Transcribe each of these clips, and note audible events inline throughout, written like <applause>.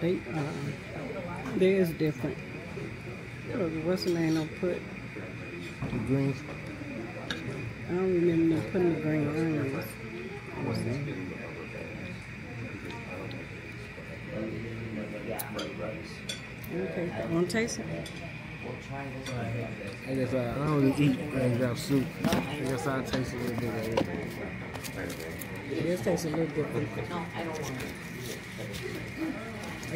They, uh, theirs different. Uh, What's the name they put? The greens. I don't remember them putting the green onions. What's that? Okay, want to taste it? I guess I, I don't really eat raindrop soup. I guess I'll taste a little bit of it. It tastes a little different.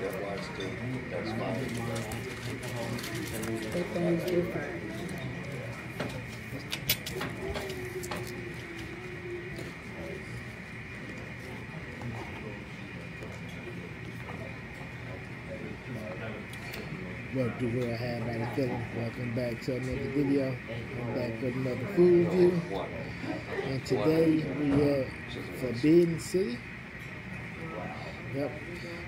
Got lots to, that's fine. Everything's different. Do we have the feeling? Welcome back to another video. I'm back with another food review. And today we at Forbidden City. Yep.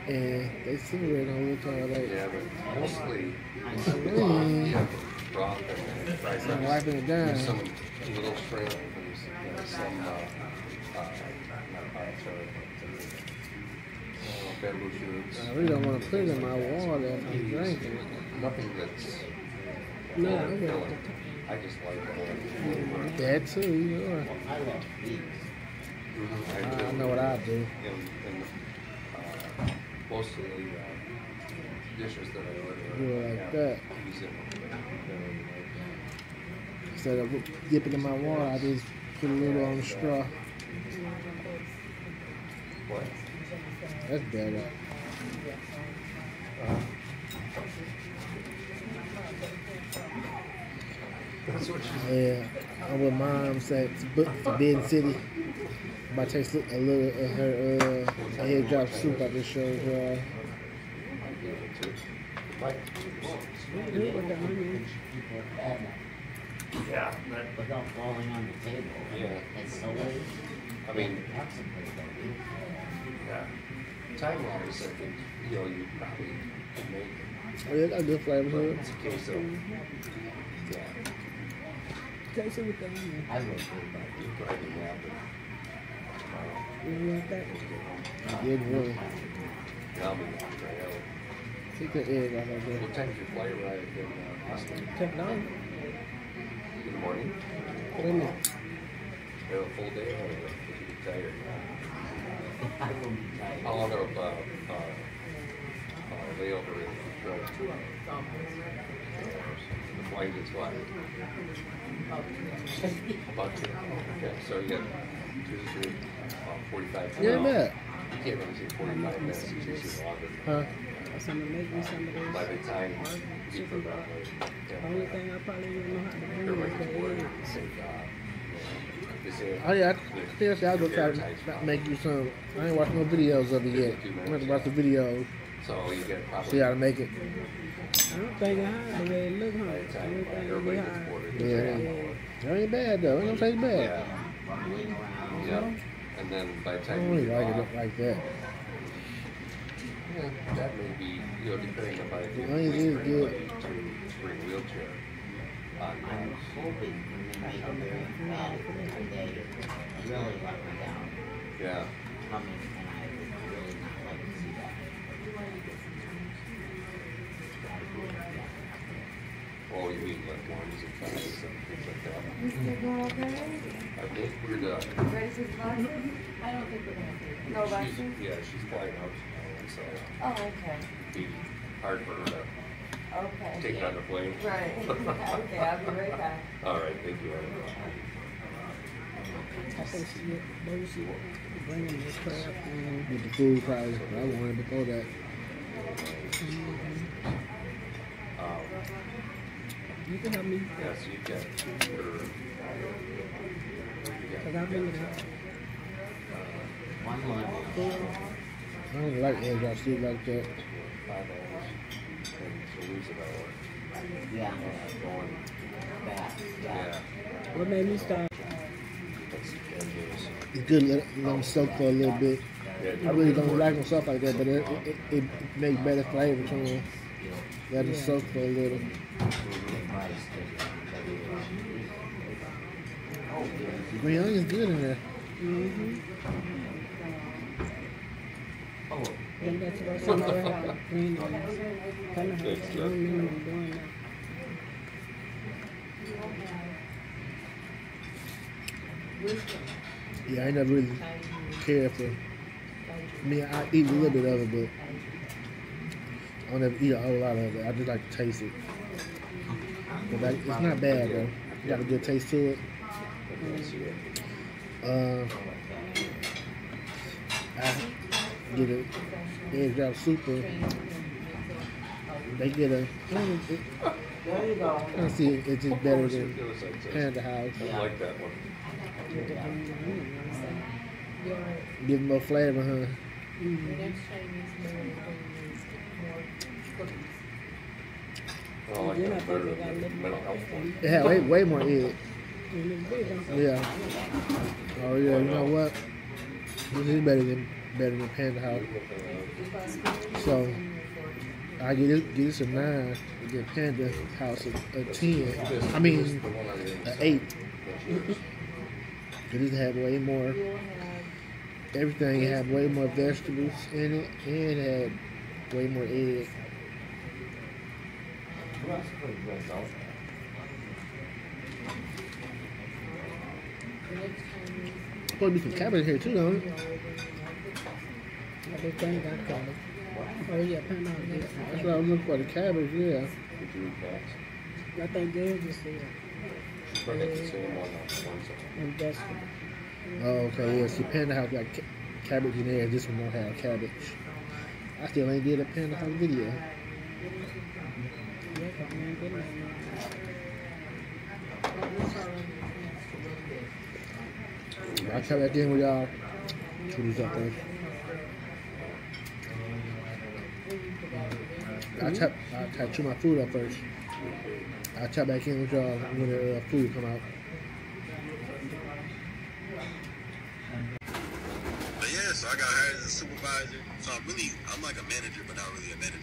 And they simulate on kind of like Yeah, but mostly, Mm. yeah, raw and rice. wiping it There's some little shrimp and s- some, uh, uh, not but, uh, bamboo shoots. I really don't want to put it in my water after I'm drinking. Nothing that's No, I will. filling. I just like it. That too, you know. Mhm, I know what I do. And, and, uh, most of the, uh, dishes that I order. It like that. peas in them. Instead of dipping in my water, I just put a little on the straw. What? That's better. That's what she's. Yeah, I'm with mom's at Forbidden City. I'm about to taste a little of her uh, egg drop soup I just showed y'all. Good with the onion. Yeah, that, Without falling on the table. Yeah. It's so late. I mean, That's a place that we. yeah. Time wise, I think, you know, you probably could make it. Oh, yeah, got good flavor to it. it's a case of, yeah, Taste it with the onion. I would do that. you grinding that, but, You want? Good one. uh. Take the egg out of there. What time's your ride in, uh, Austin? Take it on. In the morning? Wait a minute. You have a full day or is you be tired. How long of, uh, uh, uh, layover in Detroit? The flight is what? About two. Okay, so you got two, three, uh, forty-five. Yeah, bet. You can't really say forty-five minutes, it's usually longer. Huh? So I'm me some of those. By the time you chicken that, The only thing I probably wouldn't know how to do is the. Oh yeah, I seriously, I'll go try to make you some. I ain't watched no videos of it yet. I'm gonna watch the videos, So you get probably. see how to make it. I don't think it's hard the look Yeah. Yeah. That ain't bad though. It don't taste bad. Yeah, yeah, and then by the I time don't you really get like off, it like that. yeah, that may be, you know, depending on if you The onions is bring good. to bring wheelchair. on I'm that. hoping when they make it uh, very bad for today, really let me down. Yeah, Coming and I really not like to see that. oh, you mean like ones and fives and things like that. Mr. Go okay? I think we're the, Ready for boxes? I don't think we're gonna do No she's, boxes? yeah, she's flying out tomorrow, so Oh, okay, it'd be hard for her to okay. take it on the plane. Right, <laughs> okay, I'll be right back. <laughs> All right, thank you. I think she get, maybe she bringing the crab and With the food price, I wanted before that. Um, you can help me. yeah, so you get your, you Cause get, I've been to One month. four, I don't like egg drop soup like that. five dollars. in Louisiana, Yeah, uh, going, that, yeah. yeah, What made me start? that's, that is, It's good to let, let them soak for a little bit. I really don't like them soft like that, but it, it, it makes better flavor to them. Let it soak for a little. Green onion's good in there. Mm-hmm. Oh, Then that's what somewhere had green onions. Kind of Thanks, I don't remember doing that. Yeah, I never really cared for. I mean, I eat a little bit of it, but I don't ever eat a whole lot of it. I just like to taste it. But that, it's not bad though. It got a good taste to it. Uh, I get a egg drop super. They get a. It, There you go. I see it, it's just better than the other side says- Panda House. I like that one. With the green onions. Give them a flavor, huh? I like Then I that better they got a than the mental health one. It had way, way more egg. And it's big, I'm Yeah. Oh yeah, you know what? This is better than better than Panda House. So I get it, get this a nine, and get Panda House a, a ten. I mean, The one I didn't an eight. That's yours. Cause this had way more. Everything had way more vegetables in it, and had way more egg. Well, that's pretty good, though. Supposed to be some cabbage here too, don't it? But they think got it. Oh yeah, House did. That's what I was looking for. The cabbage, yeah. Did you eat cats? I think theirs is there. But it's the same one on Wednesday. And. Oh, okay, yeah. See, Panda House got ca- cabbage in there. This one don't have cabbage. I still ain't did a Panda House video. I'll try back in with y'all. Chew these up first. I'll try, I'll try chew my food up first. I'll try back in with y'all when the uh, food come out. But yeah, so I got hired as a supervisor. So I'm really, I'm like a manager, but not really a manager.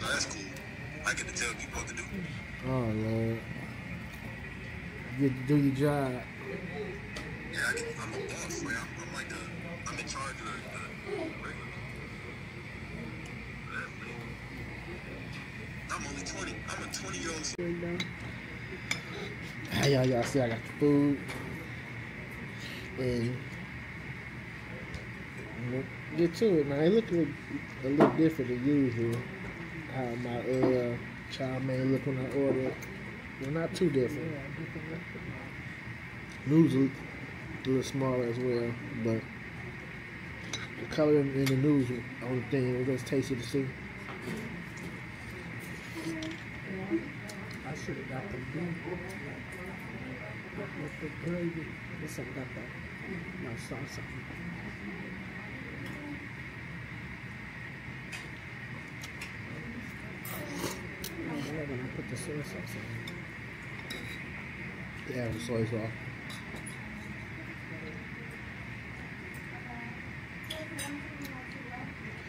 So that's cool. I get to tell people what to do. Oh, Lord. You do your job. Yeah, I get, I'm a boss. Like, I'm, I'm like the, I'm in charge of the, the regular. I'm only 20. I'm a 20 year old. How y'all, y'all see I got the food. And get to it, man. It look a little, a little different than usual. How my uh chow mein look when I order. Well, not too different. News a little smaller as well, but the color in, in the news only thing it was tasty to see. I should have got the beef. With the gravy. This one got the, no sauce on it. I love when I put the soy sauce. Yeah, the soy sauce.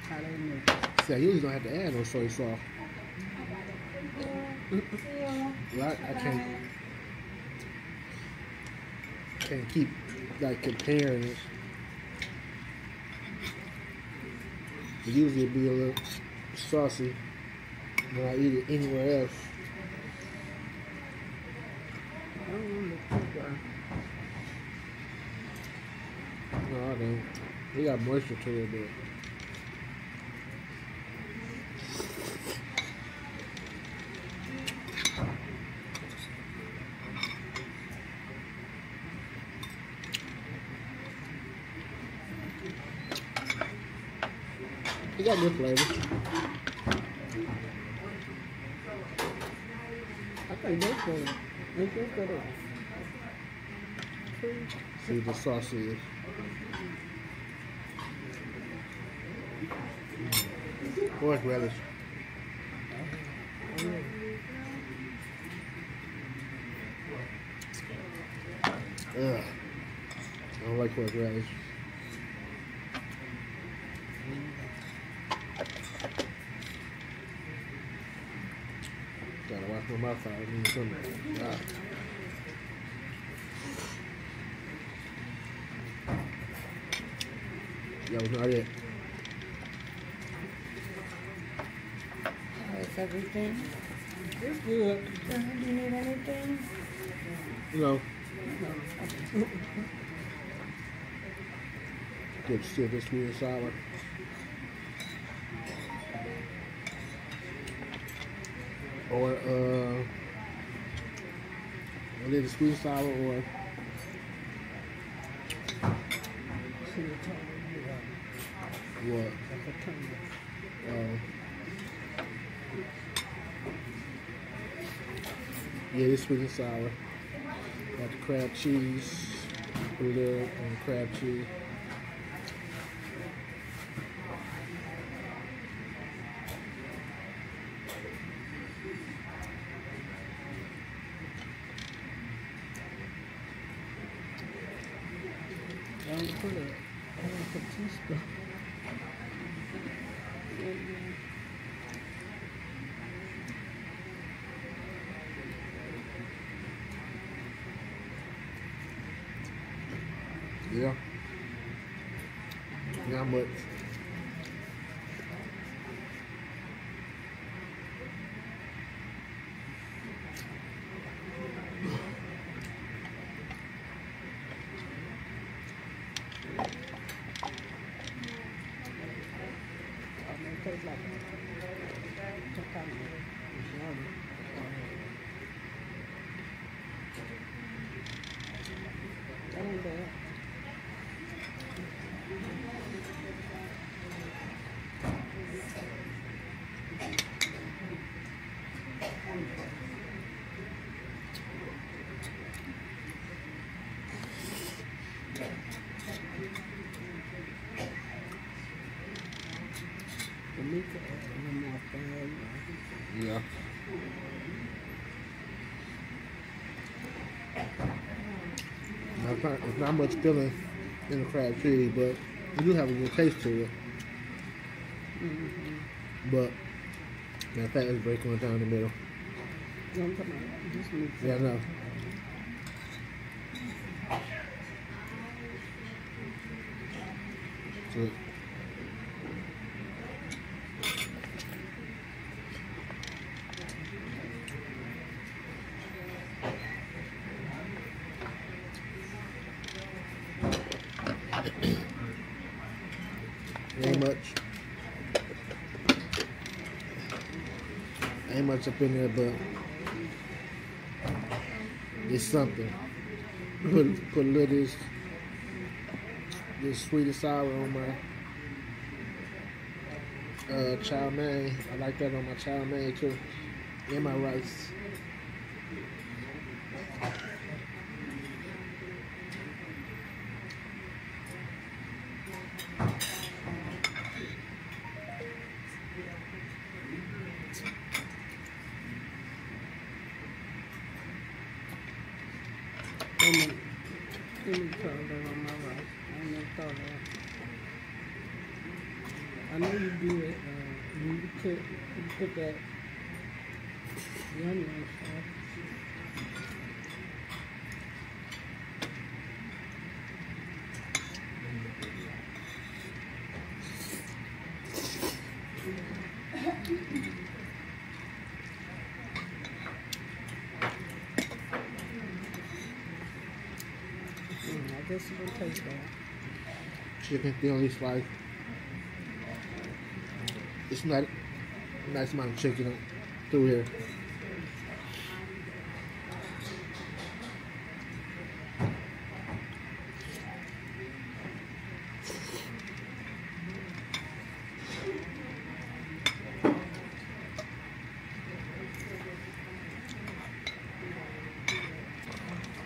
How they make it. See, I usually don't have to add no soy sauce. <laughs> Well, I, I can't can't keep like comparing it. It usually be a little saucy when I eat it anywhere else. I don't want to cook her. I. It got moisture to it, but it got good flavor. I think that's good. Ain't that good? See the sauce Horseradish. Ugh. I don't like horseradish. Gotta wash my mouth out. I need something. Ah. That was not it. How is everything? It's good. Uh, Do you need anything? You know. <laughs> Good stiff and sweet and sour. Or uh a little sweet and sour or See the tongue, you know, what? like a tongue. Uh, yeah, it's sweet and sour. Got the crab cheese, put a little on the crab cheese. Don't put a half a teaspoon. Yeah. Not much. I mean, it tastes like sometimes it's yummy. That ain't bad. The meat is a little more firm. Yeah. It's not, much filling in the crab cheese, but it do have a good taste to it. But, matter of fact, it's breaking down the middle. You know what I'm talking about? This meat. Yeah, I know. So, ain't much. Ain't much up in there, but it's something. Put put a little this this sweet and sour on my uh chow mein. I like that on my chow mein too. And my rice. Lemon, you put that yummy on stuff. Mm, I guess it will taste bad. Chicken thinly sliced. It's not nice amount of chicken through here.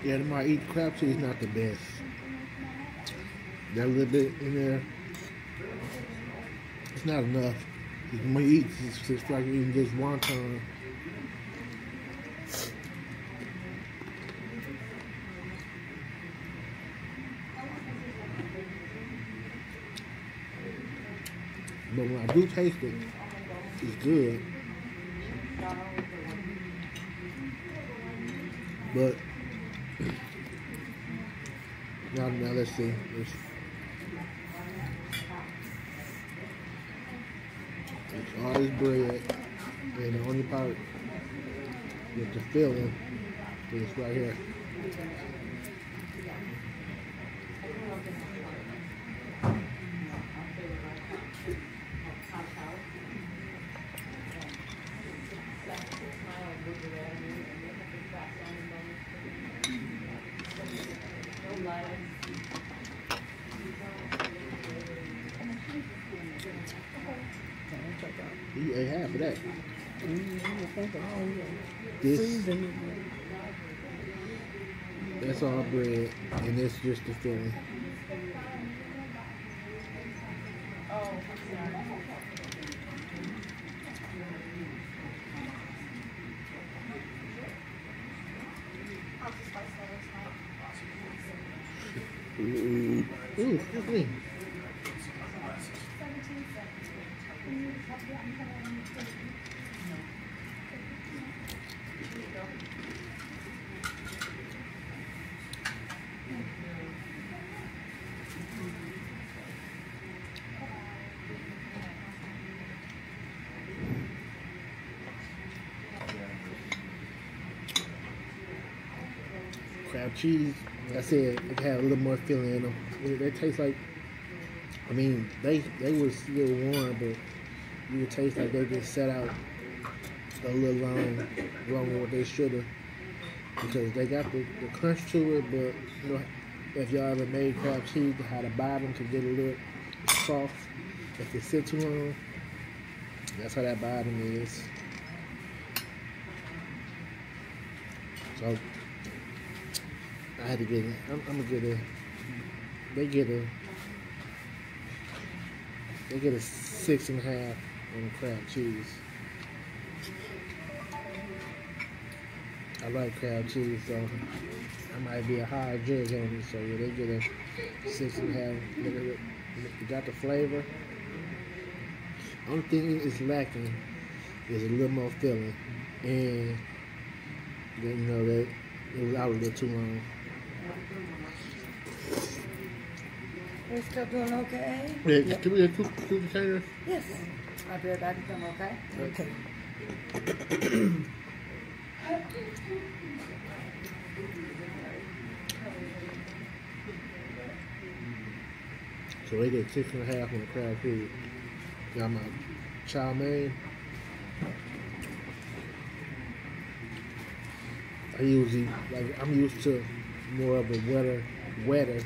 Yeah, my eat crab is not the best. That little bit in there, it's not enough. You eat, it's just like eating just wonton. But when I do taste it, it's good. But <clears throat> now, now let's see. It's, this bread, and the only part with the filling is right here. You ate half of that. Mm, I think of all the This freezing. That's all bread, and it's just the filling. Oh, ooh, ooh, excuse me. Cheese. Like I said, it had a little more filling in them. They, they taste like, I mean, they they was still warm, but you could taste like they just set out a little long, longer than what they should have. Because they got the, the crunch to it, but you know, if y'all ever made crab cheese, how the bottom can get a little soft if it sit too long. That's how that bottom is. So I had to get it. I'm, I'm gonna get a. They get a. They get a six and a half on crab cheese. I like crab cheese, so I might be a higher judge on it. So yeah, they get a six and a half. Look at it. It got the flavor. Only thing is lacking is a little more filling, and then, you know that it was out a little too long. We're still doing okay? Yeah, can we get two, two containers? Yes. I'll be right back with them, okay? Okay. So they get six and a half on the crab food. Got my chow mein. I usually like I'm used to more of a wetter, wetter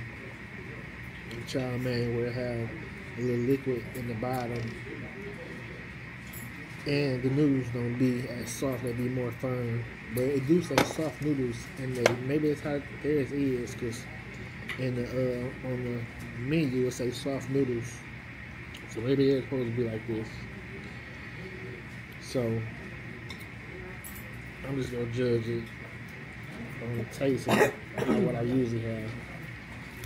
chow it have a little liquid in the bottom, and the noodles don't be as soft; they be more firm. But it do say soft noodles, and they maybe it's how theirs is because in the uh, on the menu it say soft noodles. So maybe it's supposed to be like this. So I'm just gonna judge it on the taste of what I usually have.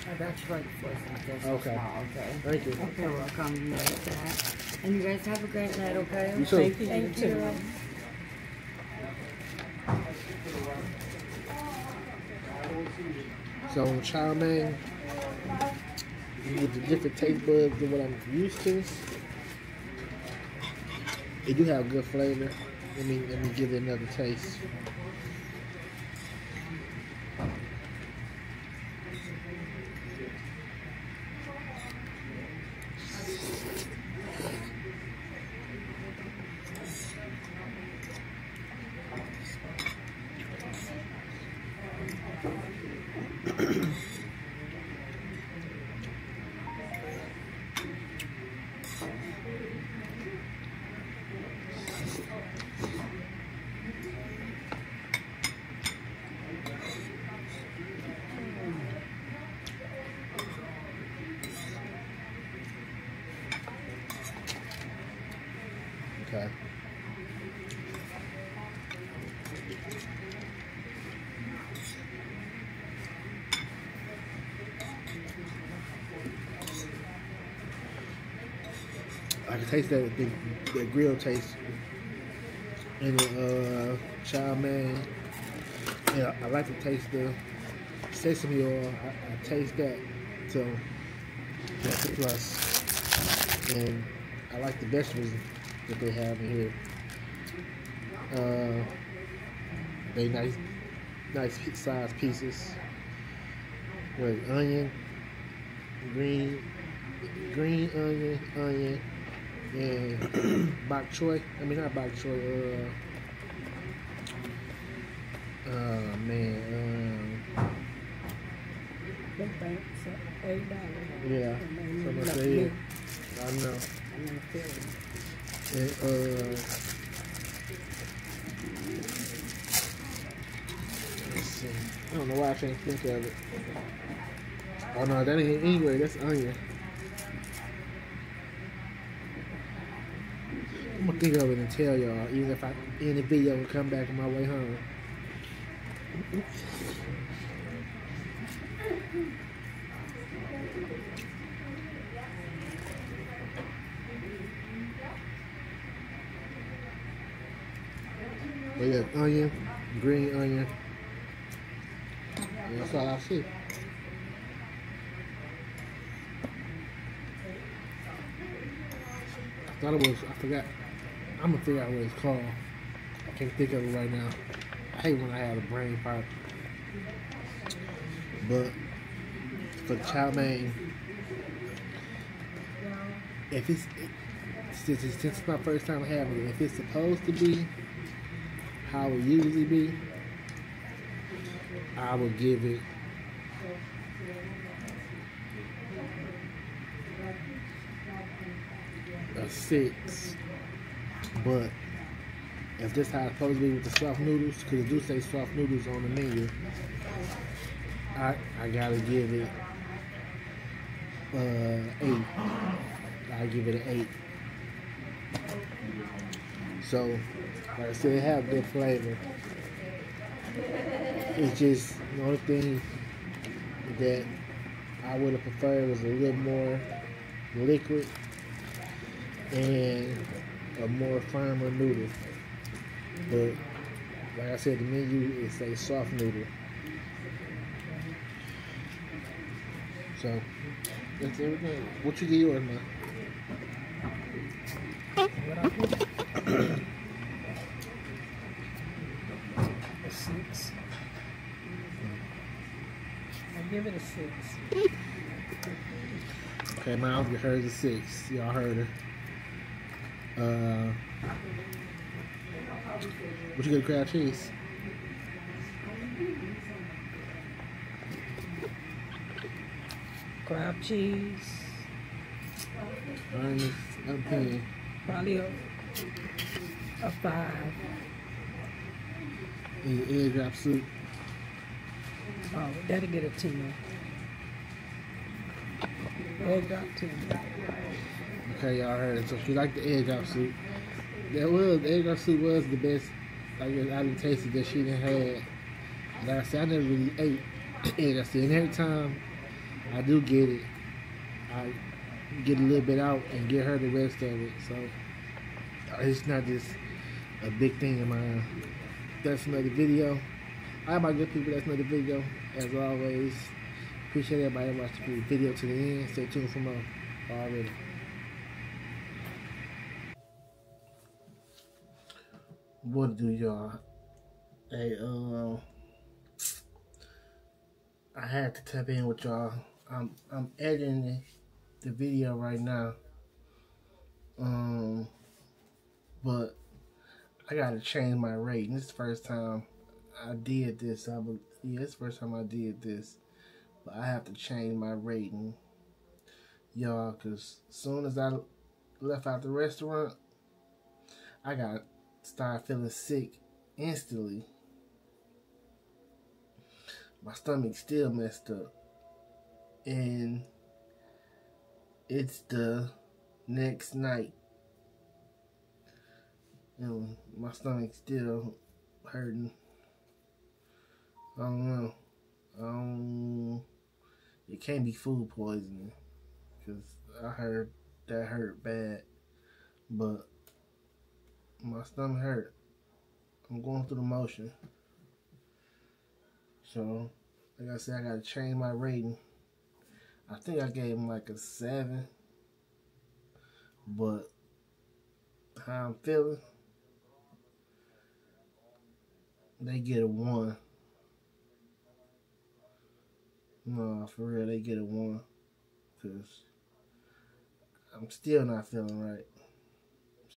Oh, that's right for us. That's Okay. small, okay? Thank you. Okay, welcome. You like that. And you guys have a great night, okay? You too. Thank you. Thank too. you. So on chow mein, you get the different taste buds than what I'm used to. It do have good flavor. Let me let me give it another taste. I can taste that the, the grill taste in the uh, chow mein. Yeah, I like to taste the sesame oil. I, I taste that, so that's a plus. And I like the vegetables that they have in here. Uh, they nice, nice size pieces with onion, green, green onion, onion, and bok choy. I mean not bok choy. Uh, uh man. Um, The banks at eight dollars. yeah. So much left they me, is. I know. and I feel And, uh, let's see. I don't know why I can't think of it. Oh no, that ain't anyway. That's onion. I'm gonna think of it and tell y'all, even if I in the video will come back on my way home. But yeah, onion, green onion. And that's all I see. I thought it was, I forgot. I'm gonna figure out what it's called. I can't think of it right now. I hate when I have a brain fart. But for the chow mein, if it's, since it's, since it's my first time having it, if it's supposed to be how it usually be, I would give it a six. But if this it's supposed to be with the soft noodles, because it do say soft noodles on the menu, I I gotta give it uh eight. I give it an eight. So, like I said, it have good flavor. It's just the only thing that I would have preferred was a little more liquid and a more firmer noodle. But like I said, the menu is a soft noodle. So that's everything. What you get yours, man? a six. I give it a six. Okay, now you heard the six. Y'all heard her. Uh, what you get crab cheese? Crab cheese, Ernest opinion. probably a, a five. And egg drop soup. Oh, that'll get a ten. Egg drop ten. Okay, y'all it. So she liked the egg drop soup, that was the egg drop soup was the best. I guess I didn't taste it that she didn't had. Like I said, I never really ate <coughs> egg drop soup, and every time I do get it, I get a little bit out and get her the rest of it. So uh, it's not just a big thing in my. That's another video. All my good people, that's another video. As always, appreciate everybody watching the video to the end. Stay tuned for more. Already. What do y'all? Hey, um, I had to tap in with y'all. I'm I'm editing the video right now. Um, but I gotta change my rating. This is the first time I did this. I bel yeah, it's the first time I did this. But I have to change my rating, y'all, cause soon as I left out the restaurant, I got started feeling sick instantly. My stomach still messed up. And it's the next night. and my stomach's still hurting. I don't know. Don't. It can't be food poisoning because I heard that hurt bad, but my stomach hurt. I'm going through the motion. So, like I said, I gotta change my rating. I think I gave him like a seven, but how I'm feeling, they get a one. No, for real, they get a one. Because I'm still not feeling right.